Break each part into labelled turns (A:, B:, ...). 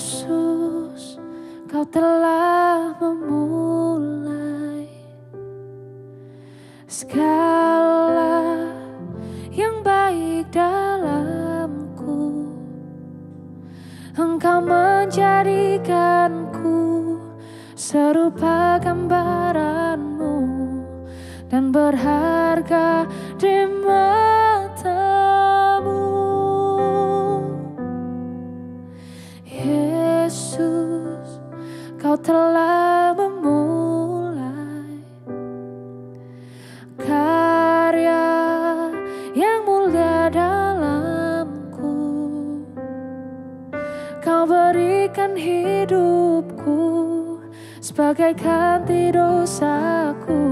A: Yesus, kau telah memulai segala yang baik dalamku. Engkau menjadikanku serupa gambaranmu dan berharga di kau telah memulai karya yang mulia dalamku. Kau berikan hidupku sebagai ganti dosaku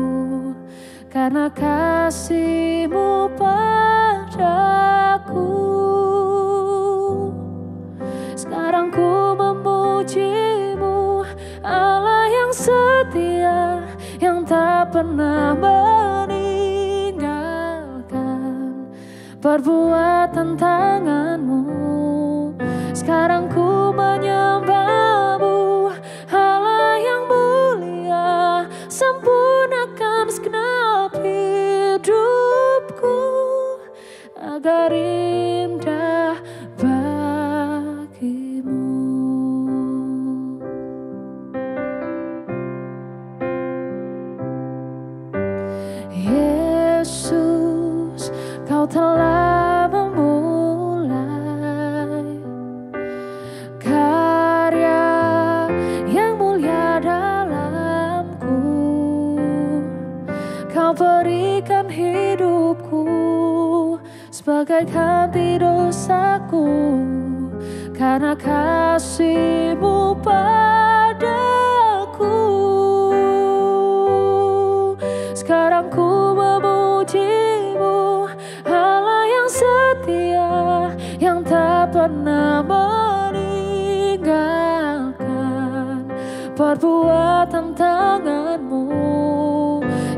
A: karena kasihmu padaku. Sekarang ku pernah meninggalkan perbuatan tanganmu. Sekarang ku menyembahmu Allah yang mulia sempurnakan segenap hidupku agar Yesus, kau telah memulai karya yang mulia dalamku. Kau berikan hidupku sebagai ganti dosaku karena kasihmu padaku. Perbuatan tanganmu.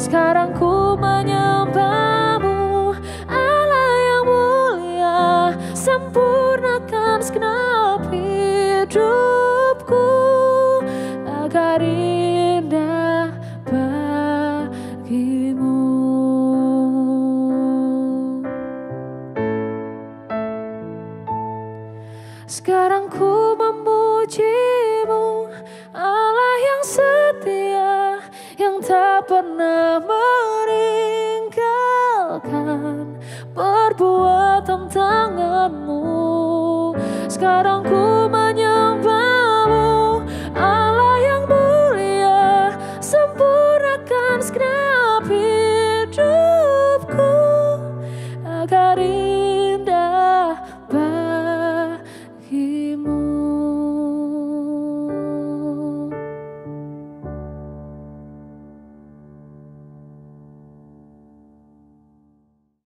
A: Sekarang ku menyembahmu Allah yang mulia sempurnakan segenap hidupku agar indah bagimu. Sekarang ku memujimu Allah yang setia Yang tak pernah meninggalkan Perbuatan tanganmu. Sekarang ku